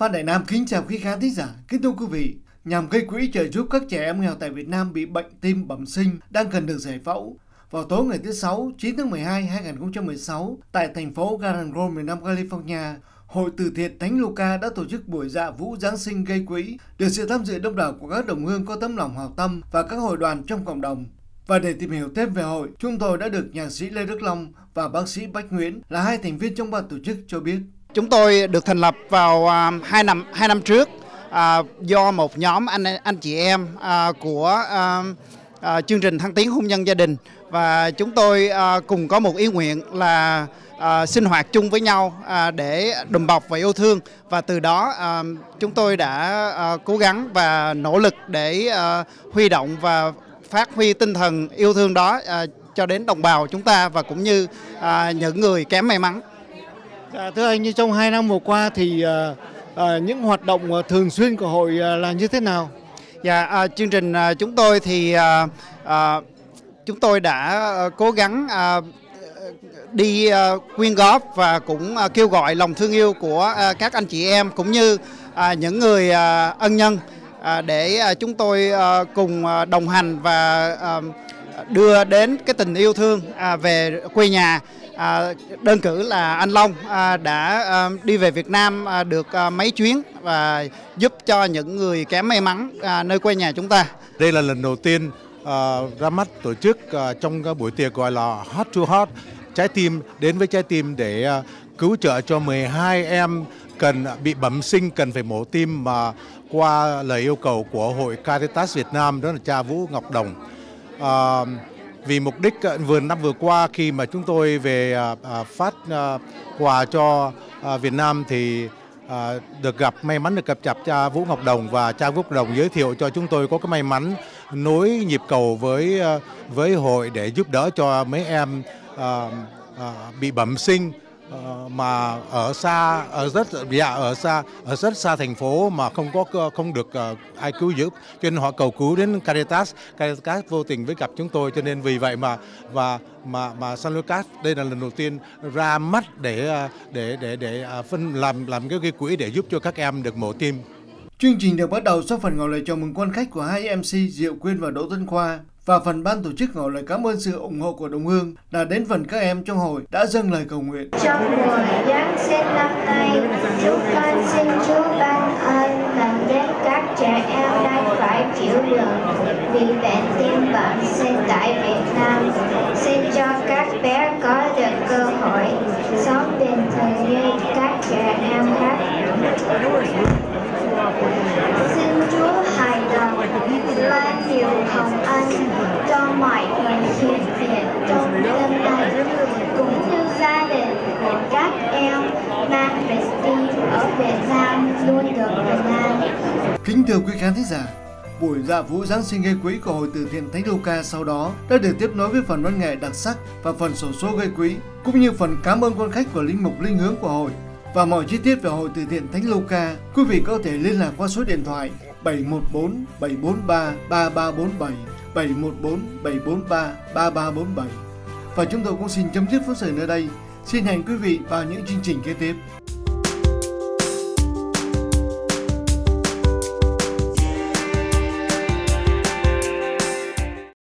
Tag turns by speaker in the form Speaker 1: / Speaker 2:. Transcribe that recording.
Speaker 1: Phan Đại Nam kính chào quý khán thính giả, kính thưa quý vị. Nhằm gây quỹ trợ giúp các trẻ em nghèo tại Việt Nam bị bệnh tim bẩm sinh đang cần được giải phẫu, vào tối ngày thứ Sáu, 9 tháng 12, 2016, tại thành phố Garden Grove, miền Nam California, Hội từ thiện Thánh Luca đã tổ chức buổi dạ vũ Giáng sinh gây quỹ, được sự tham dự đông đảo của các đồng hương có tấm lòng hào tâm và các hội đoàn trong cộng đồng. Và để tìm hiểu thêm về hội, chúng tôi đã được nhạc sĩ Lê Đức Long và bác sĩ Bách Nguyễn là hai thành viên trong ban tổ chức cho biết.
Speaker 2: Chúng tôi được thành lập vào uh, hai năm hai năm trước à, do một nhóm anh anh chị em à, của chương trình thăng tiến hôn nhân gia đình và chúng tôi cùng có một ý nguyện là sinh hoạt chung với nhau để đùm bọc và yêu thương và từ đó chúng tôi đã cố gắng và nỗ lực để huy động và phát huy tinh thần yêu thương đó cho đến đồng bào chúng ta và cũng như những người kém may mắn.
Speaker 1: Dạ, thưa anh, như trong hai năm vừa qua thì uh, uh, những hoạt động uh, thường xuyên của hội uh, là như thế nào?
Speaker 2: Dạ, uh, chương trình uh, chúng tôi thì uh, uh, chúng tôi đã uh, cố gắng uh, đi uh, quyên góp và cũng uh, kêu gọi lòng thương yêu của uh, các anh chị em cũng như uh, những người uh, ân nhân uh, để uh, chúng tôi uh, cùng uh, đồng hành và uh, đưa đến cái tình yêu thương à, về quê nhà. À, đơn cử là anh Long à, đã à, đi về Việt Nam à, được à, mấy chuyến và giúp cho những người kém may mắn à, nơi quê nhà chúng ta.
Speaker 3: Đây là lần đầu tiên à, ra mắt tổ chức à, trong cái buổi tiệc gọi là Hot to Hot trái tim đến với trái tim để à, cứu trợ cho 12 em cần bị bẩm sinh cần phải mổ tim mà qua lời yêu cầu của hội Caritas Việt Nam đó là cha Vũ Ngọc Đồng. À, vì mục đích ờ, vừa năm vừa qua khi mà chúng tôi về à, phát à, quà cho à, Việt Nam thì à, được gặp may mắn được gặp chặt cha Vũ Ngọc Đồng và cha Vũ Ngọc Đồng giới thiệu cho chúng tôi có cái may mắn nối nhịp cầu với với hội để giúp đỡ cho mấy em à, à, bị bẩm sinh. Ờ, mà ở xa ở rất dạ ở xa ở rất xa thành phố mà không có không được uh, ai cứu giúp. Cho nên họ cầu cứu đến Caritas. Caritas vô tình với gặp chúng tôi cho nên vì vậy mà và mà mà San Lucas đây là lần đầu tiên ra mắt để ờ, để để để phân làm làm cái, cái quỹ để giúp cho các em được mổ tim.
Speaker 1: Chương trình được bắt đầu sau phần ngỏ lời chào mừng quan khách của hai MC Diệu Quyên và Đỗ Tân Khoa và phần ban tổ chức ngỏ lời cảm ơn sự ủng hộ của đồng hương đã đến phần các em trong hội đã dâng lời cầu nguyện.
Speaker 4: Trong mùa Giáng sinh năm nay, chúng con xin Chúa ban ơn lần đến các trẻ em đang phải chịu đựng vì bệnh tim bẩm sinh tại Việt Nam. Xin cho các bé có được cơ hội sống bình thường như các trẻ em khác. Xin Chúa hài lòng ban nhiều hồng ân cho mọi người hiện diện trong đêm nay cũng như của các em mang Christine ở Việt Nam luôn được Việt Nam.
Speaker 1: Kính thưa quý khán thính giả, buổi dạ vũ Giáng sinh gây quỹ của Hội từ thiện Thánh Luca sau đó đã được tiếp nối với phần văn nghệ đặc sắc và phần sổ số gây quỹ, cũng như phần cảm ơn quan khách của linh mục linh hướng của hội. Và mọi chi tiết về Hội từ thiện Thánh Luca, quý vị có thể liên lạc qua số điện thoại 714 743 3347 714 743 3347. Và chúng tôi cũng xin chấm dứt phóng sự nơi đây. Xin hẹn quý vị vào những chương trình kế tiếp.